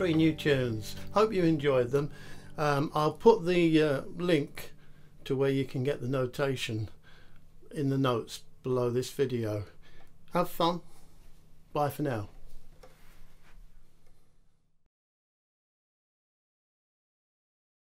Three new tunes. Hope you enjoyed them. Um, I'll put the uh, link to where you can get the notation in the notes below this video. Have fun. Bye for now.